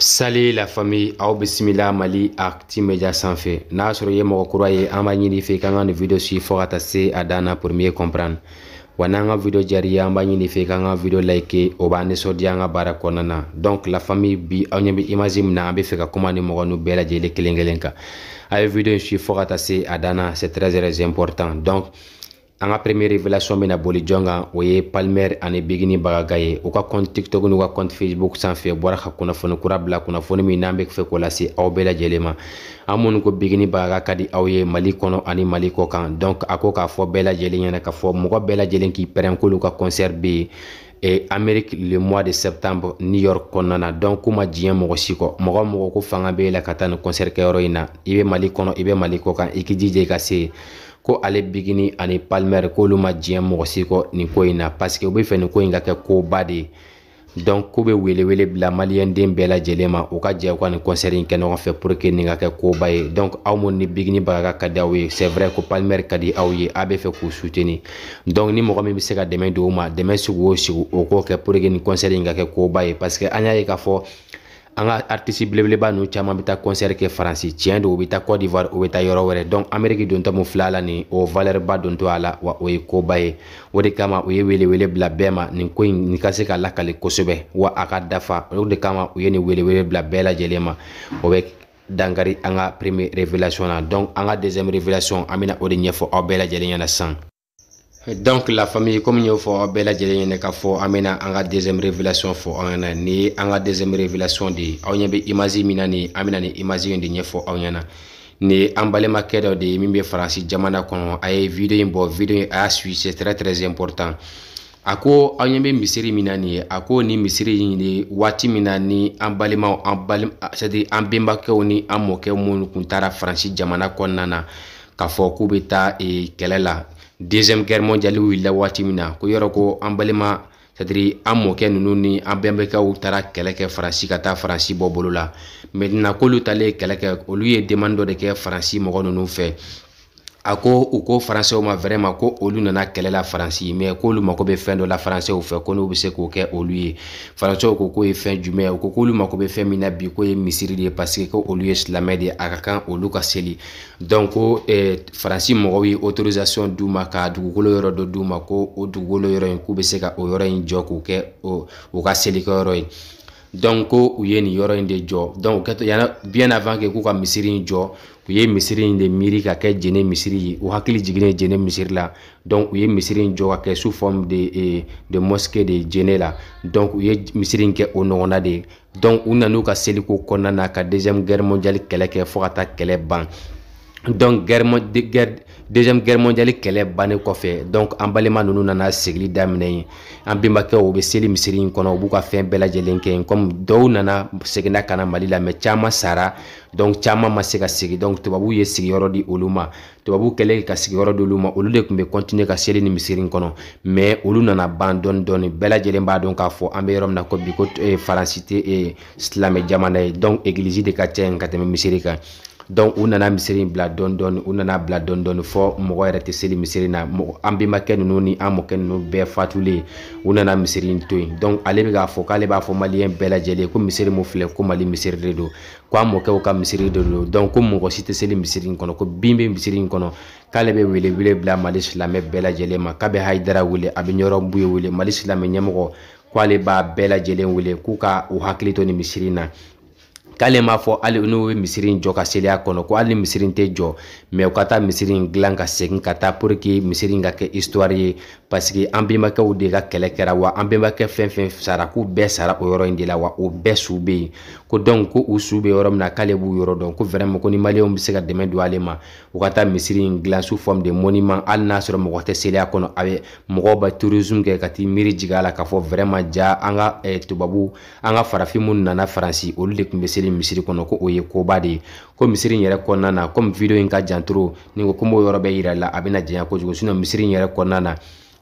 Sale la famille aw bisimila mali a ti meja sanfɛ n'a sɔrɔ ye mɔgɔ kura ye an b'a ɲini fɛ i ka kan ka nin video si fɔ ka taa se a dan na premier comprendre wa n'an ka video jari ye an b'a ɲini fɛ k'an ka video like o b'an nisɔndiya an ka baara kɔnɔna na donc la famille bi aw ɲɛ bɛ image min na an bɛ fɛ ka kuma ni mɔgɔ ninnu bɛɛ lajɛlen kelen kelen kan a ye video in suit fo ka taa se a dan na c'est très très important donc an ka premier révélation bɛna boli jɔn kan o ye palmer ani bigini bagaga ye u ka compte tiktok n'u ka compte facebook sanfɛ bɔra ka kunnafoni kura bila kunnafoni min n'an bɛ fɛ k'o lase aw bɛɛ lajɛlen ma an minnu ko bigini baga ka di aw ye mali kɔnɔ ani mali kɔ kan donc a ko k'a fɔ bɛɛ lajɛlen ɲɛna k'a fɔ mɔgɔ bɛɛ lajɛlen k'i pɛrɛn k'olu ka concert bɛ yen e amerique le mois de septembre new york kɔnɔna na donc k'u ma diɲɛ mɔgɔ si kɔ mɔgɔ mɔgɔ ko fanga b'e la ka taa nin concert kɛyɔrɔ in na i bɛ mali kɔnɔ i bɛ mali kɔ kan i k'i jija i ka se yen ko ale bigini ani palmɛri k'olu ma diɲɛ mɔgɔ si kɔ nin ko in na parce que u bɛ fɛ nin ko in ka kɛ koba de ye donc ko bɛ welewele bila maliyɛnden bɛɛ lajɛlen ma u ka jɛ u ka nin kɔnsɛri in kɛ ɲɔgɔn fɛ pour que nin ka kɛ koba ye donc aw minnu ni bigini baga ka di aw ye c'est vrai ko palmɛri ka di aw ye a bɛ fɛ k'u suteni donc ni mɔgɔ min bɛ se ka dɛmɛ di o ma dɛmɛ sugu o sugu o k'o kɛ pour que nin kɔnsɛri in ka kɛ koba ye parce que an y'a ye k'a fɔ an ka artisi belebeleba ninnu caman bɛ taa kɔnsɛri kɛ faransi tiɲɛ don u bɛ taa cote d'ivoire u bɛ taa yɔrɔ wɛrɛ donc ameriki dontɔ min filɛ a la nin o valeur ba dontɔ a la wa o ye koba ye o de kama u ye welewele bila bɛɛ ma nin ko in nin ka se ka lakali kosɛbɛ wa a ka dafa o de kama u ye nin welewele bila bɛɛ lajɛlen ma o bɛ dankari an ka premier révélation na donc an ka deuxième révélation an bɛna o de ɲɛfɔ aw bɛɛ lajɛlen ɲɛna sisan donc la famille comme y'o fɔ bɛɛ lajɛlen ɲɛna k'a fɔ an bɛna an ka deuxième révélation fɔ aw ɲɛna nin ye an ka deuxième révélation de ye aw ɲɛ bɛ image min na nin an bɛna nin image in de ɲɛfɔ aw ɲɛna nin ye an balimakɛ dɔ de ye min bɛ faransi jamana kɔnɔ a ye video in bɔ video in a y'a suit c'est très très important a ko aw ɲɛ bɛ misiri min na nin ye a ko nin misiri in de waati min na ni an balimaw an balima c'est à dire an bɛnbakɛw ni an mɔkɛ minnu tun taara faransi jamana kɔnɔna na k'a fɔ k'u bɛ taa ee, kɛlɛ la deuxième guerre mondiale wulila waati min na ko yɔrɔ ko an balima sadiri an mɔkɛ ninnu ni an bɛnbɛkɛw taara kɛlɛ kɛ faransi ka taa faransi bɔ bolo la mɛdina k'olu talen kɛlɛ kɛ olu ye demande dɔ de kɛ faransi mɔgɔ ninnu fɛ a ko u ko faransɛw ma vraiment ko olu nana kɛlɛ la faransi mais k'olu mako bɛ fɛn dɔ la faransɛw fɛ ko n'u bɛ se k'o kɛ olu ye faransɛw ko k'o ye fɛn jumɛn ye u ko k'olu mako bɛ fɛn min na bi k'o ye misiri de ye parce que ko olu ye silamɛ de ye a ka kan olu ka seli donc ko eh, faransi mɔgɔw ye autorisation d'u ma ka dugukolo yɔrɔ dɔ d'u ma ko o dugukolo yɔrɔ in k'u bɛ se ka o yɔrɔ in jɔ k'o kɛ u ka selikɛ yɔrɔ ye donc ko u ye nin yɔrɔ in de jɔ donc u kɛtɔ yana bien avant que k'u ka misiri in jɔ u ye misiri in de miiri ka kɛ jene misiri ye u hakili jiginnen jene misiri la donc u ye misiri in jɔ ka kɛ sous forme de, eh, de mosquée de jene la donc u ye misiri in kɛ o ɲɔgɔnna de ye donc u nan'u ka seliko kɔnɔna na ka deuxième guerre mondiale kɛlɛ kɛ fo ka taa kɛlɛ ban donc guerre guerre deuxième guerre mondiale kɛlɛ bannen kɔfɛ donc an balima ninnu nana sigili daminɛ yen an bɛnbakɛw u bɛ seli misiri in kɔnɔ u b'u ka fɛn bɛɛ lajɛlen kɛ yen komi dɔw nana seginna ka na mali la mɛ caman sara donc caman ma se ka sigi donc tubabuw ye sigiyɔrɔ di olu ma tubabu kɛlen ka sigiyɔrɔ d'olu ma olu de tun bɛ kɔntiniye ka seli ni misiri in kɔnɔ mɛ olu nana ban dɔɔni dɔɔni bɛɛ lajɛlen b'a dɔn k'a fɔ an bɛ yɔrɔ min na ko bi ko eh, faransi tɛ eh, silamɛ jamana ye donc egilizi de ka ca yen ka tɛmɛ misiri kan donc u nana misiri in bila dɔɔni dɔɔni u nana bila dɔɔni dɔɔni fɔ mɔgɔ yɛrɛ tɛ seli misiri na an bɛnbakɛ ninnu ni an mɔkɛ ninnu bɛɛ fatulen u nana misiri in to yen donc ale bɛ k'a fɔ k'ale b'a fɔ maliyɛn bɛɛ lajɛlen ko misiri mun filɛ ko mali misiri de don ko a mɔkɛw ka misiri de don donc ko mɔgɔ si tɛ seli misiri in kɔnɔ ko bin bɛ misiri in kɔnɔ k'ale bɛ wele wele bila mali silamɛ bɛɛ lajɛlen ma k'a bɛ hayidara wele a bɛ ɲɔrɔ buye wele mali silamɛ ɲɛmɔgɔ k'ale b'a bɛɛ lajɛlen wele k'u ka u hakili to nin misiri in na k'ale m'a fɔ hali n'u ye misiri in jɔ ka seliya kɔnɔ ko hali ni misiri in tɛ jɔ mɛ u ka taa misiri in dilan ka segin ka taa pour que misiri in ka kɛ histoire ye paseke an bɛnbakɛw de ka kɛlɛ kɛra wa an bɛnbakɛ fɛn fɛn sara k'u bɛɛ sara o yɔrɔ in de la wa o bɛɛ su bɛ yen ko dɔnku ko u su bɛ yɔrɔ min na k'ale b'u yɔrɔ dɔn ko vraiment ko ni maliyɛnw bɛ se ka dɛmɛ don ale ma u ka taa misiri in dilan su forme de monument hali n'a sɔrɔ mɔgɔ tɛ seliya kɔnɔ a bɛ mɔgɔw bɛ tourisme kɛ ka t'i miiri jigin a la k'a fɔ vraiment ja an ka eh, tubabu an ka farafin minnu nana faransi olu de tun bɛ seli misiri kɔnɔ ko o ye koba de ye ko misiri in yɛrɛ kɔnɔna na komi video in ka jan trop ni ko kungo yɔrɔ bɛ yira la a bɛna janya kojugu sinɔ misiri in yɛrɛ kɔnɔna na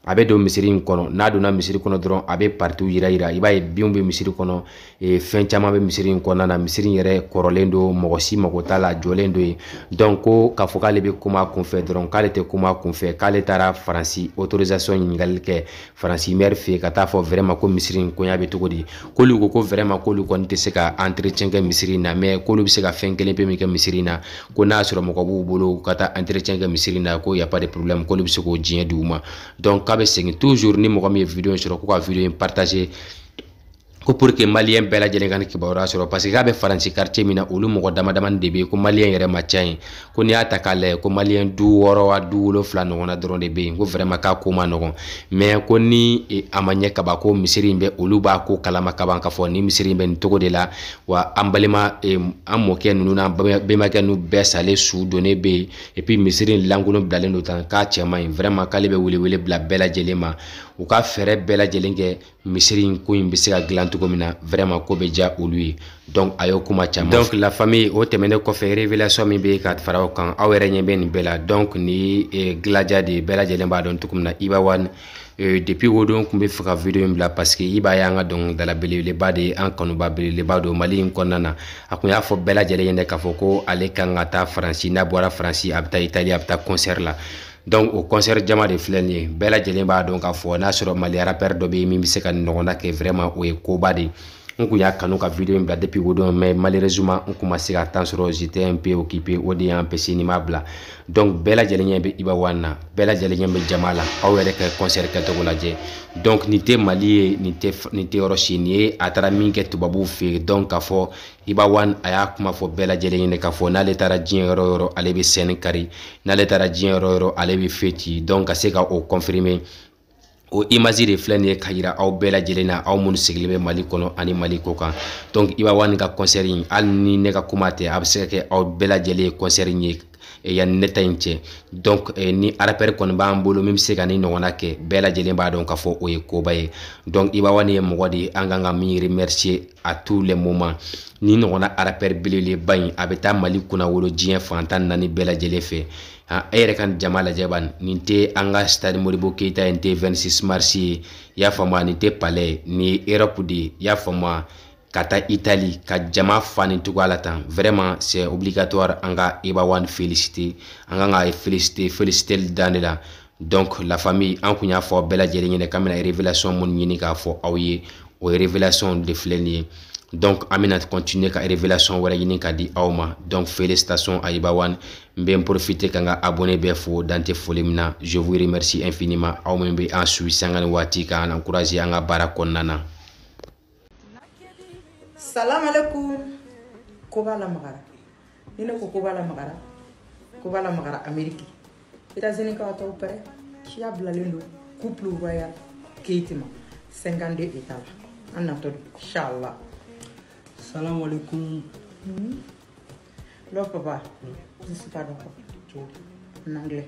a bɛ don misiri in kɔnɔ n'a donna misiri kɔnɔ dɔrɔn a bɛ partiw yira yira i b'a ye binw bɛ misiri kɔnɔ e, fɛn caman bɛ misiri in kɔnɔna na misiri in yɛrɛ kɔrɔlen don mɔgɔ si mago t'a la jɔlen don yen dɔnku ko k'a fɔ k'ale bɛ kuma a kunfɛ dɔrɔn k'ale tɛ kuma a kunfɛ k'ale taara faransi autorisation ɲininkali kɛ faransi mɛri fɛ ka taa fɔ vɛrɛma ko misiri in koɲa bɛ cogo di k'olu ko ko vɛrɛma k'olu kɔni tɛ se ka entretien kɛ misiri in na mɛ k'olu bɛ se ka fɛn kelen pe min kɛ misiri in na ko n'a sɔrɔ mɔgɔ b'u bolo ka taa entretien kɛ misiri in na ko yapa de problème k'olu bɛ se k'o diɲɛ di u ma donc k'a bɛ segin toujours ni mɔgɔ min ye video in sɔrɔ ko ka video in partager ko pour que maliyɛn bɛɛ lajɛlen ka ni kibaruya sɔrɔ parce que k'a bɛ faransi quartier min na olu mɔgɔ dama damani de bɛ yen ko maliyɛn yɛrɛ ma ca yen ko n'i y'a ta k'a lajɛ ko maliyɛn du wɔɔrɔ wa du wolonfila ɲɔgɔn na dɔrɔn de bɛ yen ko vraiment k'a ko ma nɔgɔn mais ko ni e, a ma ɲɛ kaba ko misiri in bɛ olu b'a ko kalama kaban k'a fɔ ni misiri in bɛ nin cogo de la wa an balima e, an mɔkɛ ninnu n'an bɛnbakɛ ninnu bɛɛ salen su donnen bɛ yen et puis misiri in lankolon bilalen don tan k'a cɛ man ɲi vraiment k'ale bɛ welewele bila bɛɛ lajɛlen ma u ka fɛɛrɛ bɛɛ lajɛlen kɛ misiri in ko in bɛ se ka dilan cogo min na vraiment ko bɛ diya olu ye donc a y'o kuma caman donc la famille o tɛmɛnen kɔfɛ révélation min bɛ ka fara o kan aw yɛrɛ ɲɛ bɛ nin bɛɛ la donc ni eh, gilaja de bɛɛ lajɛlen b'a dɔn cogo min na iba wani eh, depuis o don tun bɛ fɛ ka video in bila parce que i b'a ye an ka dɔnkilidala belebeleba de ye an kanuba belebeleba don mali in kɔnɔna na a tun y'a fɔ bɛɛ lajɛlen ye dɛ k'a fɔ ko ale kan ka taa faransi n'a bɔra faransi a bɛ taa itali a bɛ taa concert la donc o concert jama de filɛ nin ye bɛɛ lajɛlen b'a dɔn k'a fɔ n'a sɔrɔ mali rapɛr dɔ bɛ yen min bɛ se ka nin ɲɔgɔnna kɛ vraiment o ye koba de ye n kun y'a kanu ka video in bila depuis o don mais malheureusement n kun ma se ka tan sɔrɔ j'étais un peu occupé o de y'an pese ni m'a bila donc bɛɛ lajɛlen ɲɛ bɛ iba wan na bɛɛ lajɛlen ɲɛ bɛ jama la aw yɛrɛ ka concert kɛcogo lajɛ donc nin tɛ mali ye nin tɛ nin tɛ yɔrɔ si nin ye a taara min kɛ tubabuw fɛ yen donc k'a fɔ i b'a wan a y'a kuma fɔ bɛɛ lajɛlen ɲini k'a fɔ n'ale taara diɲɛ yɔrɔ yɔrɔ ale bɛ sɛni kari n'ale taara diɲɛ yɔrɔ yɔrɔ ale bɛ feti dɔn ka se ka o kɔnfirime o imazi de filɛ nin ye ka yira aw bɛɛ lajɛlen na aw minnu sigilen bɛ mali kɔnɔ ani mali ko kan donc i b'a wani ka kɔnsɛri hali ni ne ka kuma tɛ a bɛ se ka kɛ aw bɛɛ lajɛlen ye kɔnsɛri ye yanni ne ta in cɛ donc eh, ni arapɛri kɔni b'an bolo min bɛ se ka ni ɲɔgɔnna kɛ bɛɛ lajɛlen b'a dɔn k'a fɔ o ye koba ye donc i b'a wa nin ye mɔgɔ de ye an kan ka min remercier à tous les moments ni ɲɔgɔnna arapɛri belebeleba in a bɛ taa mali kunnawolo diɲɛ fan tan naani bɛɛ lajɛlen fɛ e yɛrɛ ka jama lajɛ ban nin tɛ an ka stade moribo keyita ye nin tɛ 26 mars ye i y'a faamu nin tɛ palais ye nin ye europe de ye i y'a faamu ka taa itali ka jama fa nin cogoya la tan vraiment c'est obligatoire an ka eba wan félicité an kan ka félicité félicité dan de la donc la famille an kun y'a fɔ bɛɛ lajɛlen ɲɛna k'an bɛna révélation minnu ɲini k'a fɔ aw ye o ye révélation de filɛ nin ye donc an bɛna continuer ka révélation wɛrɛ ɲini ka di aw ma donc félicitations ayiba wan n bɛ n profiter ka n ka abonné bɛɛ fo dante foli min na je vous remercie infiniment aw minnu bɛ an suit sanga ni waati k'an encourager an ka baara kɔnɔna na salamu alaikum ko b'a la magara ni ne ko ko b'a la magara ko b'a la magara ameriki états-unis ka tɔw pɛrɛ siya bilalen don couple royal keyti ma 52 état la an natɔ don inshallah salamu alaikum hmm? lɔ papa je suis pas d'accord en anglais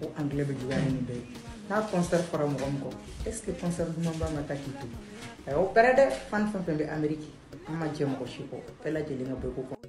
ko anglais bɛ juguya ni bɛɛ ye n'a concert fɔra mɔgɔ min kɔ est ce que concert dumanba ma ta k'i to a y'o pɛrɛ dɛ fan fɛn fɛn bɛ ameriki an ma jɛ mɔgɔ si kɔ bɛɛ lajɛlen ka bɔ i ko kɔnɔ